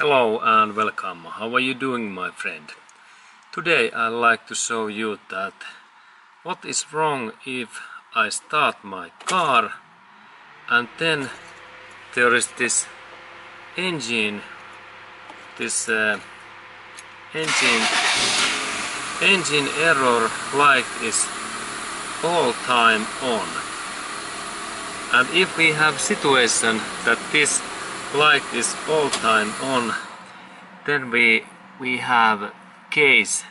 Hello and welcome. How are you doing my friend? Today I'd like to show you that what is wrong if I start my car and then there is this engine this uh, engine engine error light is all time on and if we have situation that this light is all time on. Then we we have case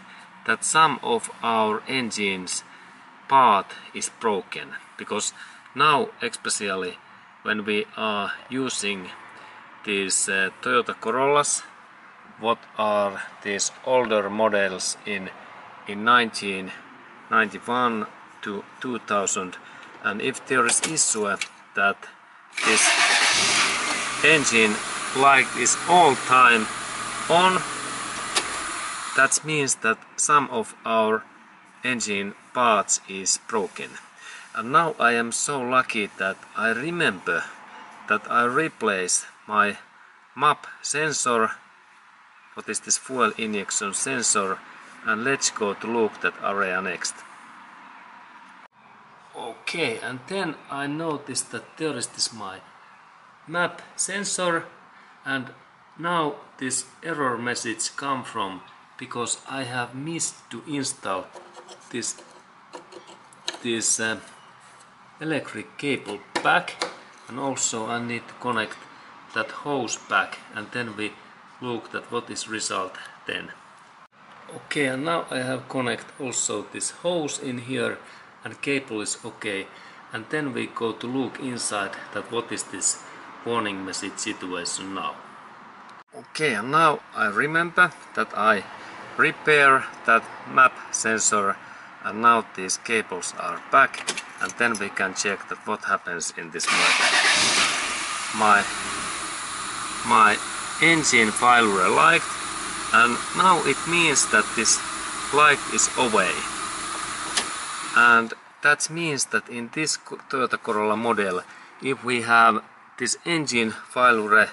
that some of our engines part is broken. Because now especially when we are using these uh, Toyota Corollas what are these older models in in 1991 to 2000 and if there is issue that this engine light is all time on. That means that some of our engine parts is broken. And now I am so lucky that I remember that I replaced my MAP sensor what is this fuel injection sensor and let's go to look that area next. Okay and then I noticed that there is this my map sensor and now this error message come from because I have missed to install this this uh, electric cable back and also I need to connect that hose back and then we look at what is result then. Okay and now I have connect also this hose in here and cable is okay. And then we go to look inside that what is this warning message situation now. Okay, and now I remember that I repair that map sensor and now these cables are back and then we can check that what happens in this my my engine file light and now it means that this light is away and that means that in this Toyota Corolla model if we have this engine file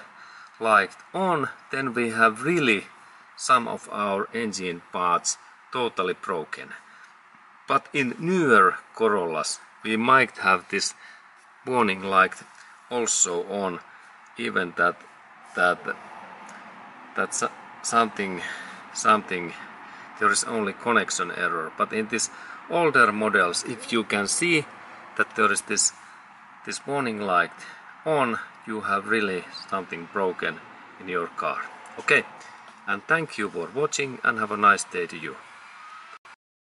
light on, then we have really some of our engine parts totally broken. But in newer Corollas, we might have this warning light also on, even that that that's something something there is only connection error. But in these older models, if you can see that there is this this warning light on you have really something broken in your car. Okay, and thank you for watching and have a nice day to you.